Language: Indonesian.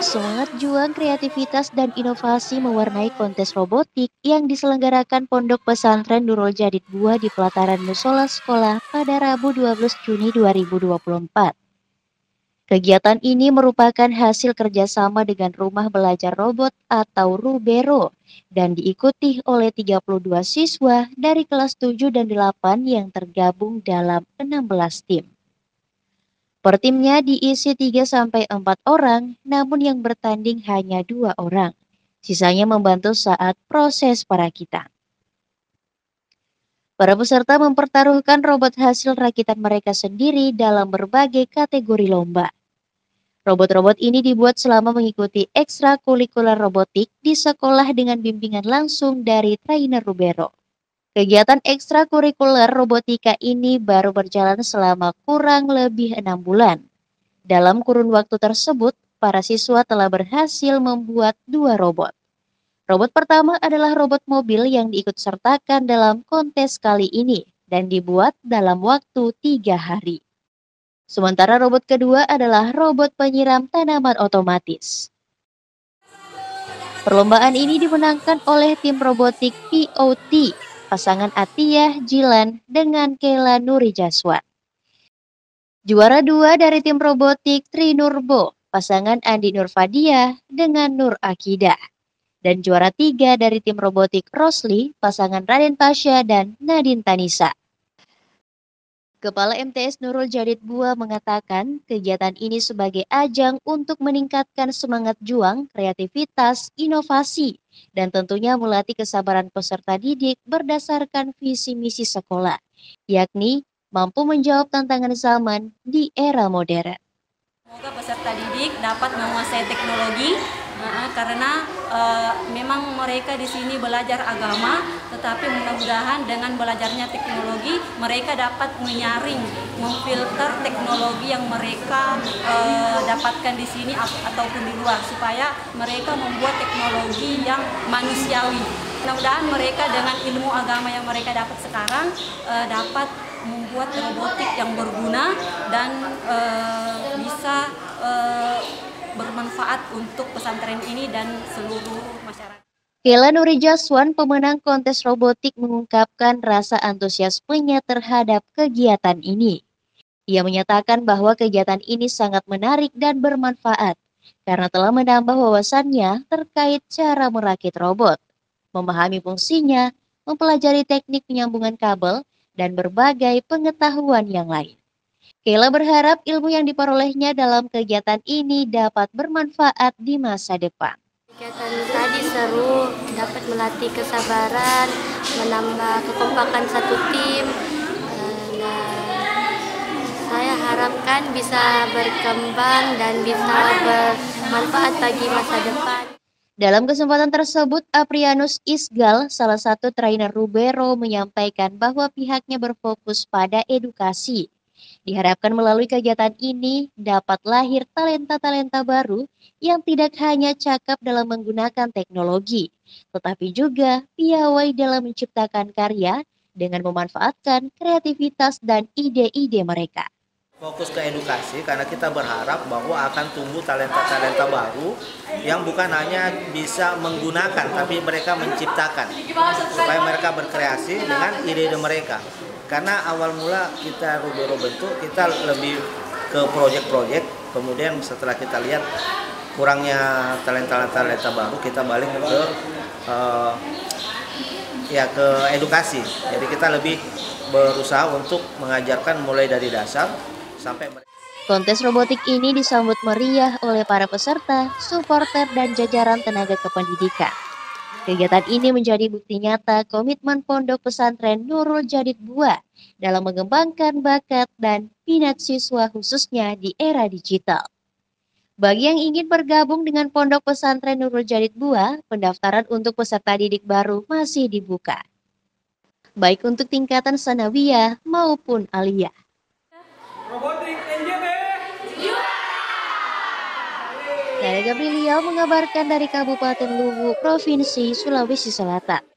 Semangat juang, kreativitas, dan inovasi mewarnai kontes robotik yang diselenggarakan Pondok Pesantren Nurul Jadid Bua di pelataran musola sekolah pada Rabu 12 Juni 2024. Kegiatan ini merupakan hasil kerjasama dengan Rumah Belajar Robot atau Rubero dan diikuti oleh 32 siswa dari kelas 7 dan 8 yang tergabung dalam 16 tim. Per timnya diisi 3-4 orang, namun yang bertanding hanya dua orang. Sisanya membantu saat proses perakitan. Para peserta mempertaruhkan robot hasil rakitan mereka sendiri dalam berbagai kategori lomba. Robot-robot ini dibuat selama mengikuti ekstrakurikuler robotik di sekolah dengan bimbingan langsung dari trainer Rubero. Kegiatan ekstrakurikuler robotika ini baru berjalan selama kurang lebih enam bulan. Dalam kurun waktu tersebut, para siswa telah berhasil membuat dua robot. Robot pertama adalah robot mobil yang diikut sertakan dalam kontes kali ini dan dibuat dalam waktu tiga hari. Sementara robot kedua adalah robot penyiram tanaman otomatis. Perlombaan ini dimenangkan oleh tim robotik POT pasangan Atiyah Jilan dengan Kela Nuri Jaswan. Juara dua dari tim robotik Trinurbo, pasangan Andi Nurfadia dengan Nur Akidah. Dan juara tiga dari tim robotik Rosli, pasangan Raden Pasha dan Nadine Tanisa. Kepala MTS Nurul Jadid Bua mengatakan kegiatan ini sebagai ajang untuk meningkatkan semangat juang, kreativitas, inovasi, dan tentunya melatih kesabaran peserta didik berdasarkan visi misi sekolah, yakni mampu menjawab tantangan zaman di era modern. Semoga peserta didik dapat menguasai teknologi karena uh, memang mereka di sini belajar agama, tetapi mudah-mudahan dengan belajarnya teknologi mereka dapat menyaring, memfilter teknologi yang mereka uh, dapatkan di sini ataupun di luar supaya mereka membuat teknologi yang manusiawi. Mudah-mudahan mereka dengan ilmu agama yang mereka dapat sekarang uh, dapat membuat robotik yang berguna dan uh, bisa bermanfaat untuk pesantren ini dan seluruh masyarakat. Kela Nuri Jaswan, pemenang kontes robotik mengungkapkan rasa antusiasmenya terhadap kegiatan ini. Ia menyatakan bahwa kegiatan ini sangat menarik dan bermanfaat karena telah menambah wawasannya terkait cara merakit robot, memahami fungsinya, mempelajari teknik penyambungan kabel, dan berbagai pengetahuan yang lain. Kela berharap ilmu yang diperolehnya dalam kegiatan ini dapat bermanfaat di masa depan. Kegiatan tadi seru, dapat melatih kesabaran, menambah kekompakan satu tim. Dan saya harapkan bisa berkembang dan bisa bermanfaat bagi masa depan. Dalam kesempatan tersebut, Aprianus Isgal, salah satu trainer Rubero, menyampaikan bahwa pihaknya berfokus pada edukasi Diharapkan melalui kegiatan ini dapat lahir talenta-talenta baru yang tidak hanya cakap dalam menggunakan teknologi, tetapi juga piawai dalam menciptakan karya dengan memanfaatkan kreativitas dan ide-ide mereka. Fokus ke edukasi karena kita berharap bahwa akan tumbuh talenta-talenta baru yang bukan hanya bisa menggunakan tapi mereka menciptakan. Supaya mereka berkreasi dengan ide-ide mereka karena awal mula kita Rubero bentuk kita lebih ke proyek-proyek kemudian setelah kita lihat kurangnya talenta-talenta baru kita balik ke uh, ya ke edukasi jadi kita lebih berusaha untuk mengajarkan mulai dari dasar sampai Kontes robotik ini disambut meriah oleh para peserta, supporter, dan jajaran tenaga kependidikan. Kegiatan ini menjadi bukti nyata komitmen Pondok Pesantren Nurul Jadid Bua dalam mengembangkan bakat dan minat siswa khususnya di era digital. Bagi yang ingin bergabung dengan Pondok Pesantren Nurul Jadid Bua, pendaftaran untuk peserta didik baru masih dibuka. Baik untuk tingkatan sanawiyah maupun aliyah. Saya Gabriel mengabarkan dari Kabupaten Luwu, Provinsi Sulawesi Selatan.